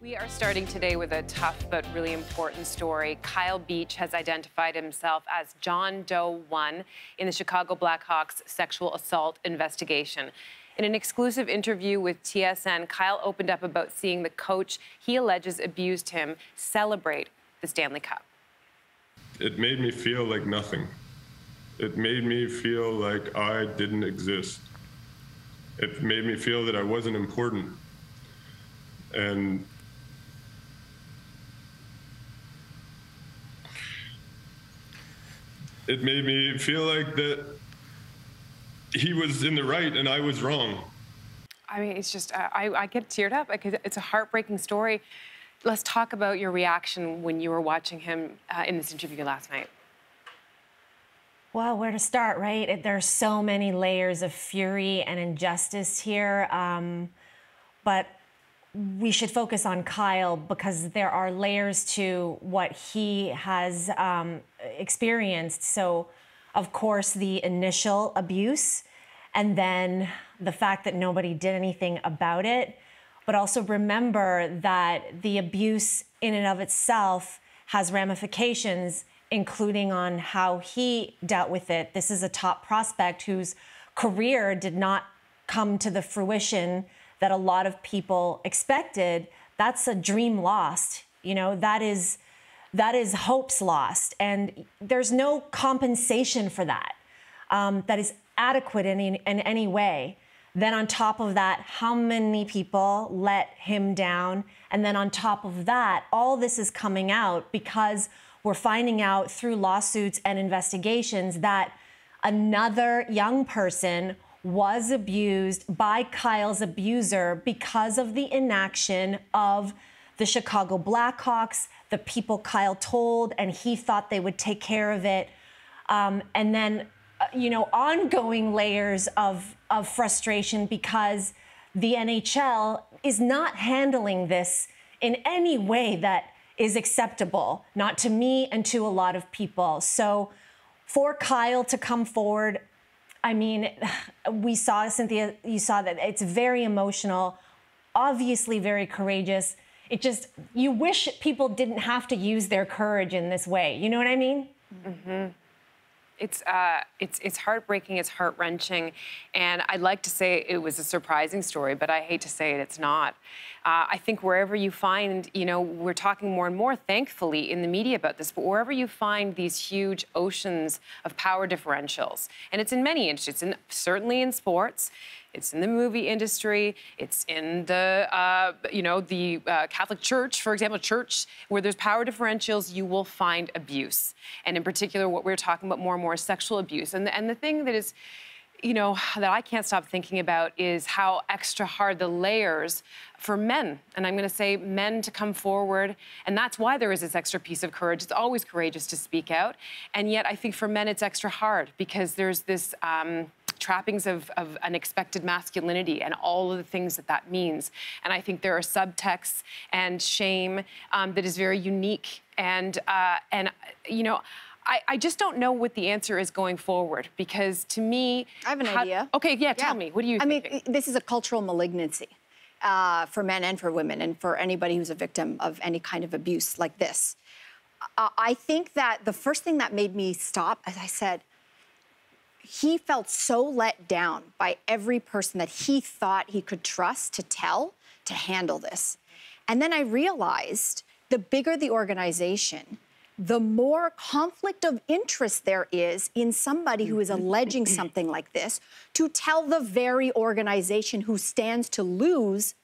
We are starting today with a tough but really important story. Kyle Beach has identified himself as John Doe 1 in the Chicago Blackhawks sexual assault investigation. In an exclusive interview with TSN, Kyle opened up about seeing the coach he alleges abused him celebrate the Stanley Cup. It made me feel like nothing. It made me feel like I didn't exist. It made me feel that I wasn't important. And it made me feel like that he was in the right and I was wrong. I mean, it's just, uh, I, I get teared up because it's a heartbreaking story. Let's talk about your reaction when you were watching him uh, in this interview last night. Well, where to start, right? There's so many layers of fury and injustice here. Um, but we should focus on Kyle because there are layers to what he has um, experienced. So, of course, the initial abuse, and then the fact that nobody did anything about it. But also remember that the abuse, in and of itself, has ramifications, including on how he dealt with it. This is a top prospect whose career did not come to the fruition that a lot of people expected, that's a dream lost. You know, that is that is hopes lost, and there's no compensation for that um, that is adequate in, in any way. Then on top of that, how many people let him down? And then on top of that, all this is coming out because we're finding out through lawsuits and investigations that another young person was abused by Kyle's abuser because of the inaction of the Chicago Blackhawks, the people Kyle told, and he thought they would take care of it. Um, and then, uh, you know, ongoing layers of, of frustration because the NHL is not handling this in any way that is acceptable, not to me and to a lot of people. So, for Kyle to come forward I mean, we saw Cynthia, you saw that it's very emotional, obviously very courageous. It just, you wish people didn't have to use their courage in this way. You know what I mean? Mm-hmm. It's, uh, it's, it's heartbreaking, it's heart wrenching, and I'd like to say it was a surprising story, but I hate to say it, it's not. Uh, I think wherever you find, you know, we're talking more and more, thankfully, in the media about this, but wherever you find these huge oceans of power differentials, and it's in many industries, and certainly in sports, it's in the movie industry. It's in the, uh, you know, the uh, Catholic Church, for example, church where there's power differentials, you will find abuse. And in particular, what we're talking about more and more is sexual abuse. And the, and the thing that is, you know, that I can't stop thinking about is how extra hard the layers for men. And I'm going to say men to come forward. And that's why there is this extra piece of courage. It's always courageous to speak out. And yet, I think for men, it's extra hard because there's this. Um, trappings of, of unexpected masculinity and all of the things that that means. And I think there are subtexts and shame um, that is very unique. And, uh, and you know, I, I, just don't know what the answer is going forward because to me, I have an how, idea. Okay, yeah, tell me. What do you? I thinking? mean, this is a cultural malignancy uh, for men and for women, and for anybody who's a victim of any kind of abuse like this. Uh, I think that the first thing that made me stop, as I said, he felt so let down by every person that he thought he could trust to tell to handle this. And then I realized the bigger the organization, the more conflict of interest there is in somebody who is alleging something like this to tell the very organization who stands to lose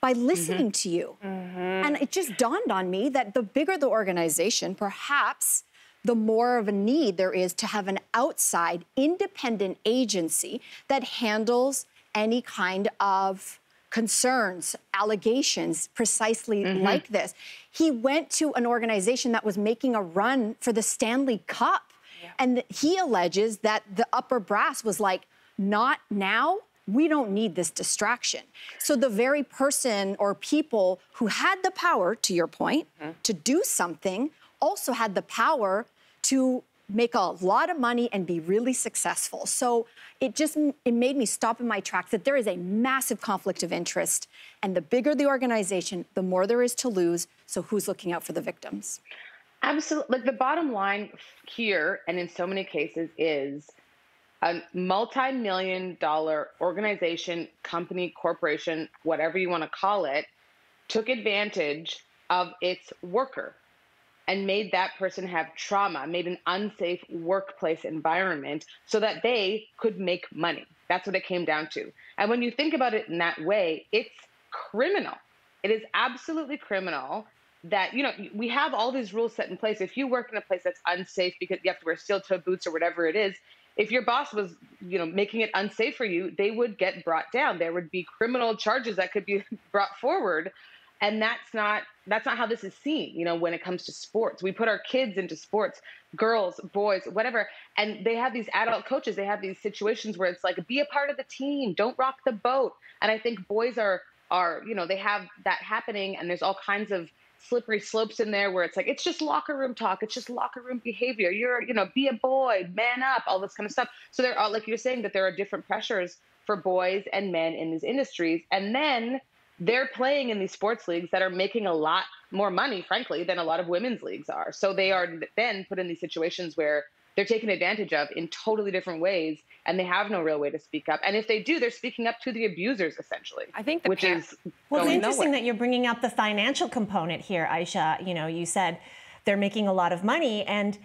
by listening mm-hmm. to you. Mm-hmm. And it just dawned on me that the bigger the organization, perhaps the more of a need there is to have an outside independent agency that handles any kind of concerns, allegations precisely mm-hmm. like this. He went to an organization that was making a run for the Stanley Cup. Yeah. And he alleges that the upper brass was like, not now. We don't need this distraction. So, the very person or people who had the power, to your point, mm-hmm. to do something also had the power to make a lot of money and be really successful. So it just it made me stop in my tracks that there is a massive conflict of interest and the bigger the organization, the more there is to lose. So who's looking out for the victims? Absolutely. Like the bottom line here and in so many cases is a multi-million dollar organization, company, corporation, whatever you want to call it, took advantage of its worker and made that person have trauma, made an unsafe workplace environment so that they could make money. That's what it came down to. And when you think about it in that way, it's criminal. It is absolutely criminal that, you know, we have all these rules set in place. If you work in a place that's unsafe because you have to wear steel toe boots or whatever it is, if your boss was, you know, making it unsafe for you, they would get brought down. There would be criminal charges that could be brought forward and that's not that's not how this is seen you know when it comes to sports. We put our kids into sports girls boys whatever and they have these adult coaches they have these situations where it's like be a part of the team don't rock the boat. And i think boys are are you know they have that happening and there's all kinds of slippery slopes in there where it's like it's just locker room talk it's just locker room behavior. You're you know be a boy man up all this kind of stuff. So there are like you're saying that there are different pressures for boys and men in these industries. And then they're playing in these sports leagues that are making a lot more money, frankly, than a lot of women's leagues are. So they are then put in these situations where they're taken advantage of in totally different ways and they have no real way to speak up and if they do they're speaking up to the abusers essentially i think which par- is well it's interesting nowhere. that you're bringing up the financial component here aisha you know you said they're making a lot of money and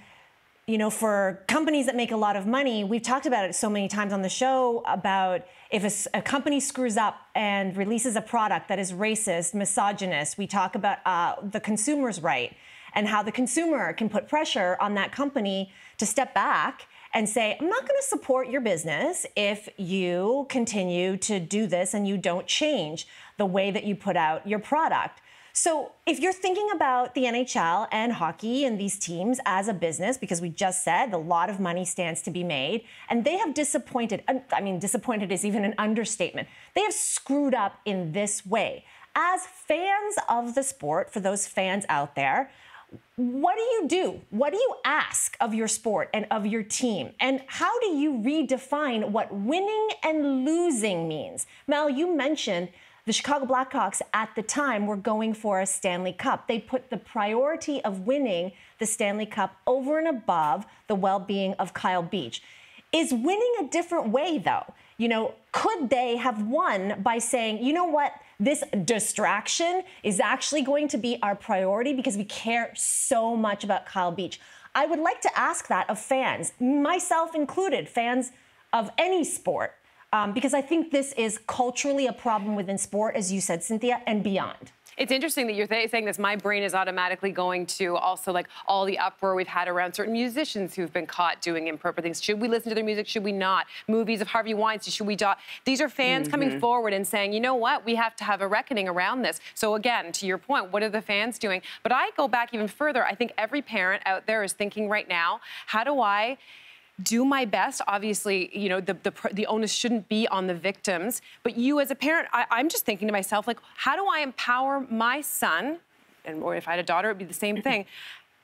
you know, for companies that make a lot of money, we've talked about it so many times on the show about if a, a company screws up and releases a product that is racist, misogynist, we talk about uh, the consumer's right and how the consumer can put pressure on that company to step back and say, I'm not going to support your business if you continue to do this and you don't change the way that you put out your product. So, if you're thinking about the NHL and hockey and these teams as a business, because we just said a lot of money stands to be made, and they have disappointed, I mean, disappointed is even an understatement. They have screwed up in this way. As fans of the sport, for those fans out there, what do you do? What do you ask of your sport and of your team? And how do you redefine what winning and losing means? Mel, you mentioned the Chicago Blackhawks at the time were going for a Stanley Cup. They put the priority of winning the Stanley Cup over and above the well being of Kyle Beach. Is winning a different way, though? You know, could they have won by saying, you know what, this distraction is actually going to be our priority because we care so much about Kyle Beach? I would like to ask that of fans, myself included, fans of any sport um, because I think this is culturally a problem within sport, as you said, Cynthia, and beyond. It's interesting that you're th- saying this. My brain is automatically going to also like all the uproar we've had around certain musicians who've been caught doing improper things. Should we listen to their music? Should we not? Movies of Harvey Weinstein. Should we? Do- These are fans mm-hmm. coming forward and saying, you know what? We have to have a reckoning around this. So again, to your point, what are the fans doing? But I go back even further. I think every parent out there is thinking right now, how do I? Do my best. Obviously, you know, the, the, the onus shouldn't be on the victims. But you as a parent, I, I'm just thinking to myself, like, how do I empower my son, and or if I had a daughter, it'd be the same thing,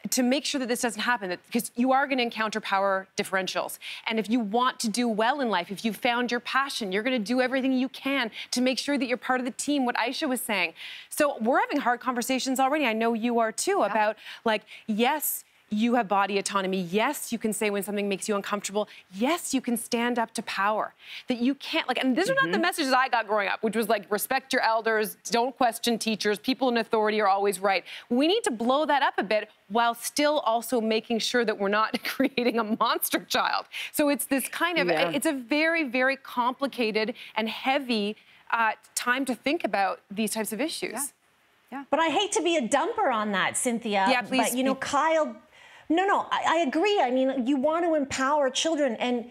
to make sure that this doesn't happen because you are going to encounter power differentials and if you want to do well in life if you've found your passion you're going to do everything you can to make sure that you're part of the team what aisha was saying so we're having hard conversations already i know you are too yeah. about like yes you have body autonomy. Yes, you can say when something makes you uncomfortable. Yes, you can stand up to power. That you can't, like, and these mm-hmm. are not the mm-hmm. messages I got growing up, which was like, respect your elders, don't question teachers, people in authority are always right. We need to blow that up a bit while still also making sure that we're not creating a monster child. So it's this kind of, yeah. it's a very, very complicated and heavy uh, time to think about these types of issues. Yeah. Yeah. But I hate to be a dumper on that, Cynthia. Yeah, please. But you know, Kyle no, no, I, I agree. I mean, you want to empower children and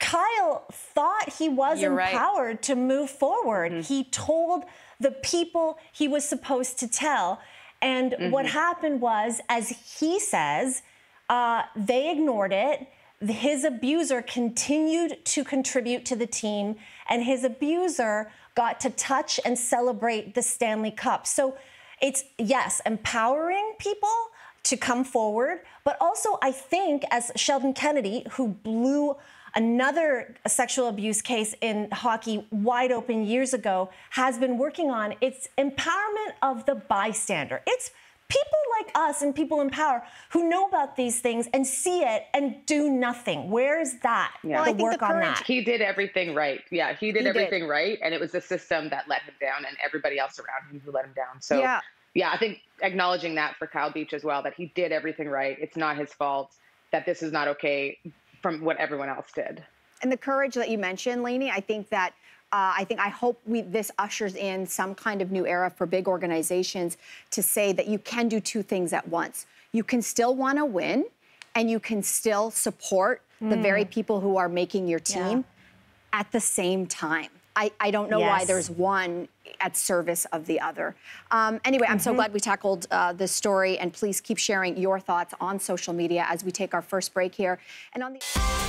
Kyle thought he was You're empowered right. to move forward. Mm-hmm. He told the people he was supposed to tell. And mm-hmm. what happened was, as he says, uh, they ignored it. His abuser continued to contribute to the team, and his abuser got to touch and celebrate the Stanley Cup. So it's, yes, empowering people, to come forward. But also, I think, as Sheldon Kennedy, who blew another sexual abuse case in hockey wide open years ago, has been working on, it's empowerment of the bystander. It's people like us and people in power who know about these things and see it and do nothing. Where's that? Yeah. Well, the I think work the on that. He did everything right. Yeah, he did He did. everything right, and it was the system that let him down, and everybody else around him who let him down. So Yeah. Yeah, I think acknowledging that for Kyle Beach as well, that he did everything right. It's not his fault. That this is not okay from what everyone else did. and the courage that you mentioned, Lainey, I think that uh, I think I hope we this ushers in some kind of new era for big organizations to say that you can do two things at once. You can still want to win, and you can still support the very people who are making your team at the same time. I, I don't know why there's one at service of the other. Um, anyway, I'm so glad we tackled uh, this story, and please keep sharing your thoughts on social media as we take our first break here. And on the